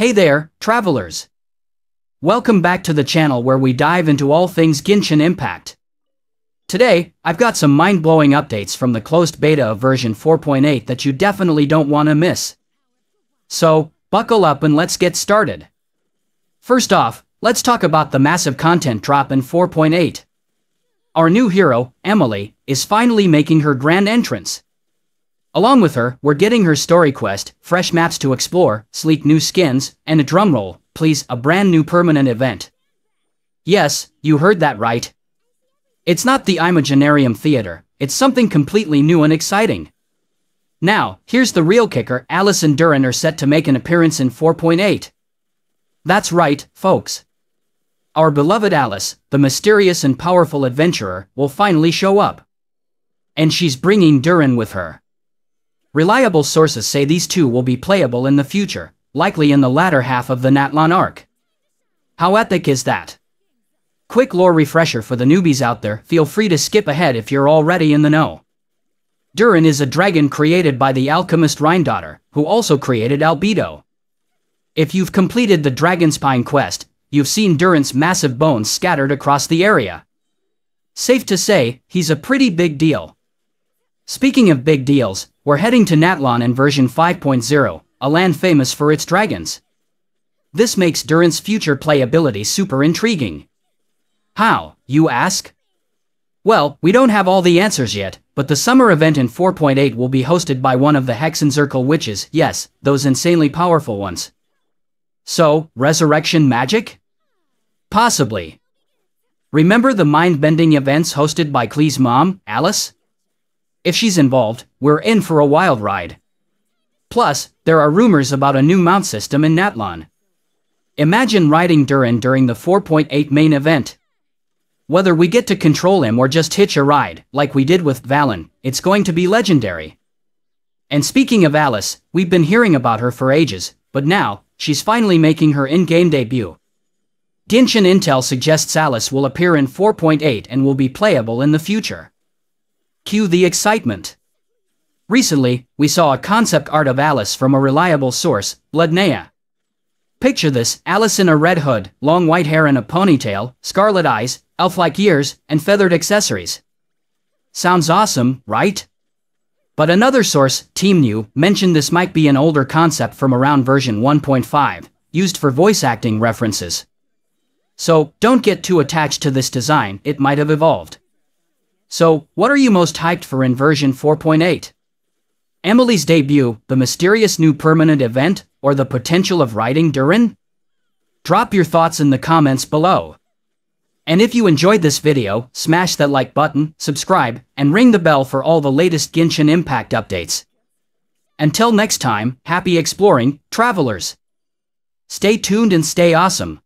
Hey there, travelers! Welcome back to the channel where we dive into all things Genshin Impact. Today, I've got some mind-blowing updates from the closed beta of version 4.8 that you definitely don't want to miss. So, buckle up and let's get started. First off, let's talk about the massive content drop in 4.8. Our new hero, Emilie, is finally making her grand entrance. Along with her, we're getting her story quest, fresh maps to explore, sleek new skins, and a drumroll, please, a brand new permanent event. Yes, you heard that right. It's not the Imaginarium Theater, it's something completely new and exciting. Now, here's the real kicker, Alice and Durin are set to make an appearance in 4.8. That's right, folks. Our beloved Alice, the mysterious and powerful adventurer, will finally show up. And she's bringing Durin with her. Reliable sources say these two will be playable in the future, likely in the latter half of the Natlan arc. How epic is that? Quick lore refresher for the newbies out there, feel free to skip ahead if you're already in the know. Durin is a dragon created by the alchemist Rhinedottir, who also created Albedo. If you've completed the Dragonspine quest, you've seen Durin's massive bones scattered across the area. Safe to say, he's a pretty big deal. Speaking of big deals, we're heading to Natlan in version 5.0, a land famous for its dragons. This makes Durin's future playability super intriguing. How, you ask? Well, we don't have all the answers yet, but the summer event in 4.8 will be hosted by one of the Hexenzirkel witches, yes, those insanely powerful ones. So, resurrection magic? Possibly. Remember the mind-bending events hosted by Klee's mom, Alice? If she's involved, we're in for a wild ride. Plus, there are rumors about a new mount system in Natlan. Imagine riding Durin during the 4.8 main event. Whether we get to control him or just hitch a ride, like we did with Dvalin, it's going to be legendary. And speaking of Alice, we've been hearing about her for ages, but now, she's finally making her in-game debut. Genshin Intel suggests Alice will appear in 4.8 and will be playable in the future. Cue the excitement. Recently, we saw a concept art of Alice from a reliable source, Bloodnea. Picture this, Alice in a red hood, long white hair and a ponytail, scarlet eyes, elf-like ears, and feathered accessories. Sounds awesome, right? But another source, TeamNew, mentioned this might be an older concept from around version 1.5, used for voice acting references. So, don't get too attached to this design, it might have evolved. So, what are you most hyped for in version 4.8? Emilie's debut, the mysterious new permanent event, or the potential of riding Durin? Drop your thoughts in the comments below. And if you enjoyed this video, smash that like button, subscribe, and ring the bell for all the latest Genshin Impact updates. Until next time, happy exploring, travelers! Stay tuned and stay awesome!